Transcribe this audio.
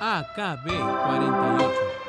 AKB 48.